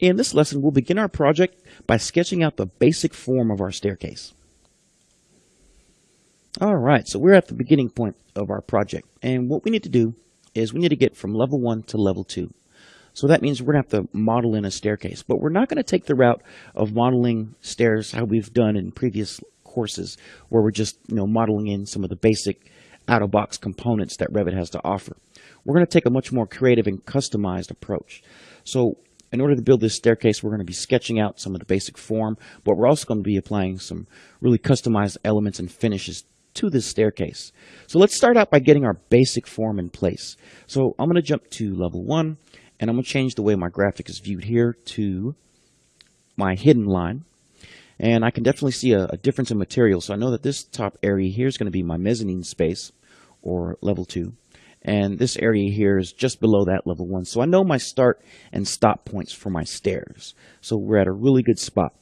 In this lesson, we'll begin our project by sketching out the basic form of our staircase. Alright, so we're at the beginning point of our project, and what we need to do is we need to get from level 1 to level 2. So that means we're going to have to model in a staircase, but we're not going to take the route of modeling stairs how we've done in previous courses, where we're just you know modeling in some of the basic out-of-box components that Revit has to offer. We're going to take a much more creative and customized approach. So in order to build this staircase, we're going to be sketching out some of the basic form, but we're also going to be applying some really customized elements and finishes to this staircase. So let's start out by getting our basic form in place. So I'm going to jump to level one, and I'm going to change the way my graphic is viewed here to my hidden line. And I can definitely see a, a difference in material. So I know that this top area here is going to be my mezzanine space, or level two. And this area here is just below that level one. So I know my start and stop points for my stairs. So we're at a really good spot.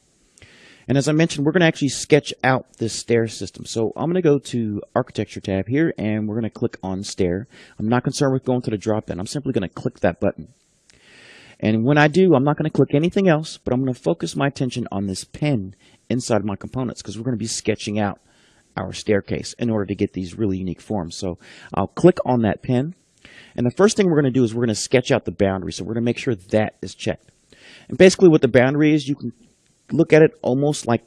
And as I mentioned, we're going to actually sketch out this stair system. So I'm going to go to Architecture tab here, and we're going to click on Stair. I'm not concerned with going to the drop-down. I'm simply going to click that button. And when I do, I'm not going to click anything else, but I'm going to focus my attention on this pen inside my components because we're going to be sketching out our staircase in order to get these really unique forms. So I'll click on that pen. And the first thing we're going to do is we're going to sketch out the boundary. So we're going to make sure that is checked. And basically what the boundary is, you can look at it almost like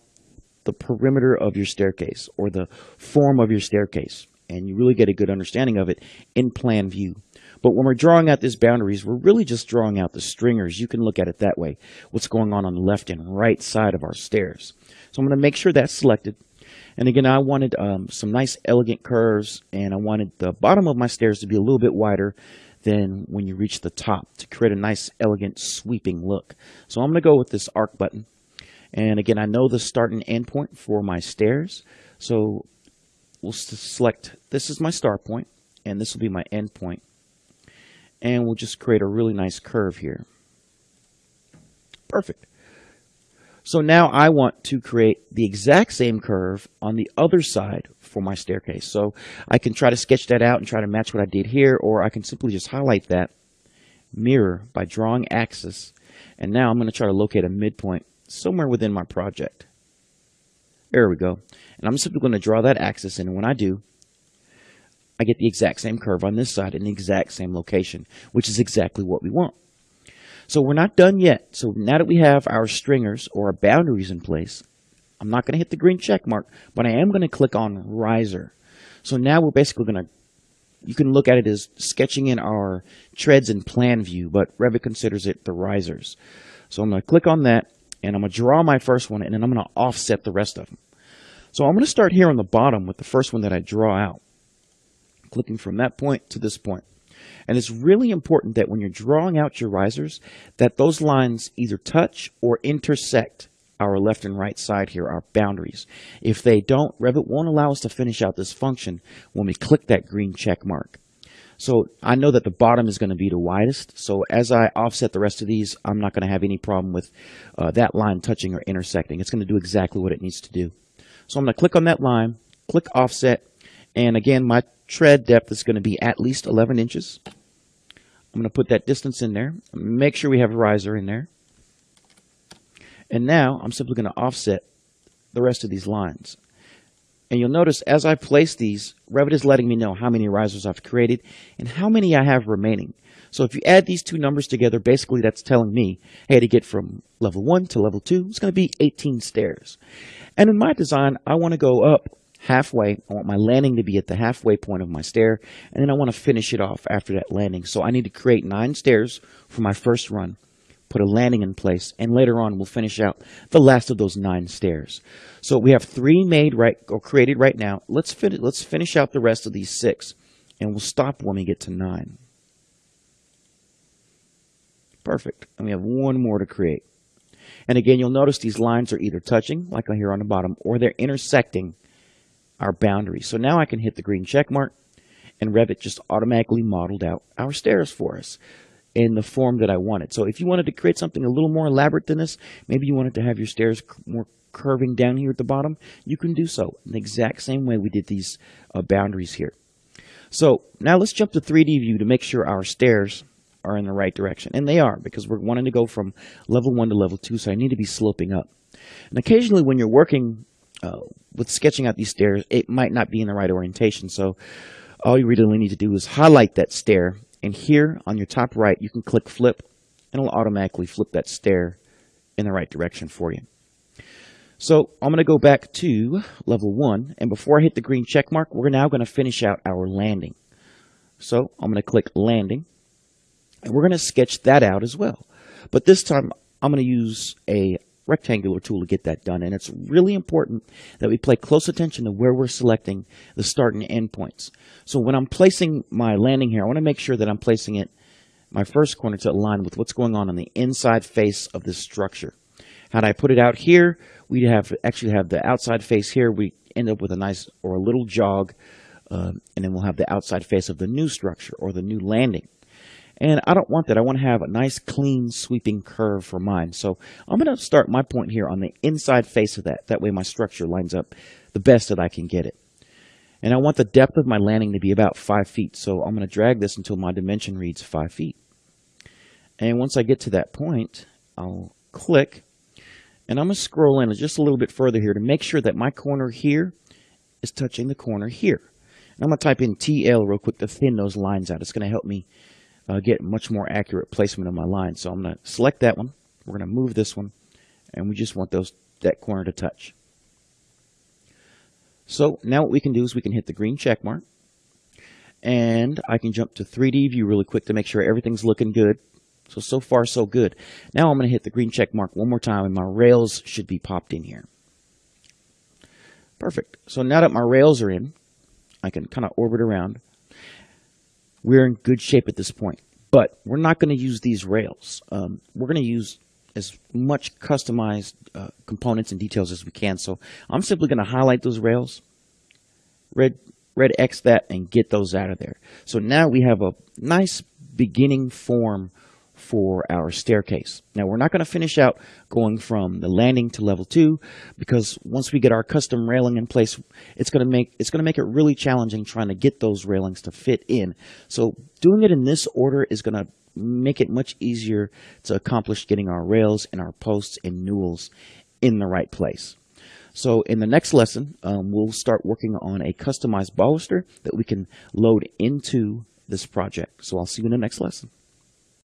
the perimeter of your staircase or the form of your staircase. And you really get a good understanding of it in plan view. But when we're drawing out these boundaries, we're really just drawing out the stringers. You can look at it that way. What's going on on the left and right side of our stairs. So I'm going to make sure that's selected. And again, I wanted um, some nice elegant curves and I wanted the bottom of my stairs to be a little bit wider than when you reach the top to create a nice elegant sweeping look. So I'm going to go with this arc button. And again, I know the start and end point for my stairs. So we'll select, this is my start point and this will be my end point. And we'll just create a really nice curve here. Perfect. So now I want to create the exact same curve on the other side for my staircase. So I can try to sketch that out and try to match what I did here, or I can simply just highlight that, mirror by drawing axis, and now I'm going to try to locate a midpoint somewhere within my project. There we go. And I'm simply going to draw that axis, and when I do, I get the exact same curve on this side in the exact same location, which is exactly what we want. So we're not done yet. So now that we have our stringers or our boundaries in place, I'm not going to hit the green check mark, but I am going to click on riser. So now we're basically going to, you can look at it as sketching in our treads in plan view, but Revit considers it the risers. So I'm going to click on that, and I'm going to draw my first one, and then I'm going to offset the rest of them. So I'm going to start here on the bottom with the first one that I draw out, clicking from that point to this point. And it's really important that when you're drawing out your risers, that those lines either touch or intersect our left and right side here, our boundaries. If they don't, Revit won't allow us to finish out this function when we click that green check mark. So I know that the bottom is going to be the widest. So as I offset the rest of these, I'm not going to have any problem with uh, that line touching or intersecting. It's going to do exactly what it needs to do. So I'm going to click on that line, click offset, and again, my tread depth is going to be at least 11 inches. I'm going to put that distance in there. Make sure we have a riser in there. And now I'm simply going to offset the rest of these lines. And you'll notice as I place these, Revit is letting me know how many risers I've created and how many I have remaining. So if you add these two numbers together, basically that's telling me, hey, to get from level 1 to level 2, it's going to be 18 stairs. And in my design, I want to go up halfway. I want my landing to be at the halfway point of my stair, and then I want to finish it off after that landing. So I need to create nine stairs for my first run, put a landing in place, and later on we'll finish out the last of those nine stairs. So we have three made right or created right now. Let's fin let's finish out the rest of these six, and we'll stop when we get to nine. Perfect. And we have one more to create. And again, you'll notice these lines are either touching, like I here on the bottom, or they're intersecting our boundaries. So now I can hit the green check mark and Revit just automatically modeled out our stairs for us in the form that I wanted. So if you wanted to create something a little more elaborate than this, maybe you wanted to have your stairs more curving down here at the bottom, you can do so in the exact same way we did these uh, boundaries here. So now let's jump to 3D view to make sure our stairs are in the right direction. And they are because we're wanting to go from level one to level two, so I need to be sloping up. And occasionally when you're working uh, with sketching out these stairs, it might not be in the right orientation. So all you really need to do is highlight that stair. And here on your top right, you can click flip and it'll automatically flip that stair in the right direction for you. So I'm going to go back to level one. And before I hit the green check mark, we're now going to finish out our landing. So I'm going to click landing and we're going to sketch that out as well. But this time I'm going to use a rectangular tool to get that done. And it's really important that we pay close attention to where we're selecting the start and end points. So when I'm placing my landing here, I want to make sure that I'm placing it, my first corner to align with what's going on on the inside face of this structure. Had I put it out here, we'd have actually have the outside face here. We end up with a nice or a little jog, uh, and then we'll have the outside face of the new structure or the new landing. And I don't want that. I want to have a nice, clean, sweeping curve for mine. So I'm going to start my point here on the inside face of that. That way my structure lines up the best that I can get it. And I want the depth of my landing to be about 5 feet. So I'm going to drag this until my dimension reads 5 feet. And once I get to that point, I'll click. And I'm going to scroll in just a little bit further here to make sure that my corner here is touching the corner here. And I'm going to type in TL real quick to thin those lines out. It's going to help me uh, get much more accurate placement of my line. So I'm going to select that one. We're going to move this one, and we just want those that corner to touch. So now what we can do is we can hit the green check mark, and I can jump to 3D view really quick to make sure everything's looking good. So, so far so good. Now I'm going to hit the green check mark one more time, and my rails should be popped in here. Perfect. So now that my rails are in, I can kind of orbit around we're in good shape at this point. But we're not going to use these rails. Um, we're going to use as much customized uh, components and details as we can. So I'm simply going to highlight those rails, red red X that, and get those out of there. So now we have a nice beginning form for our staircase. Now we're not going to finish out going from the landing to level two because once we get our custom railing in place, it's going to make it's going to make it really challenging trying to get those railings to fit in. So doing it in this order is going to make it much easier to accomplish getting our rails and our posts and newels in the right place. So in the next lesson, um, we'll start working on a customized baluster that we can load into this project. So I'll see you in the next lesson.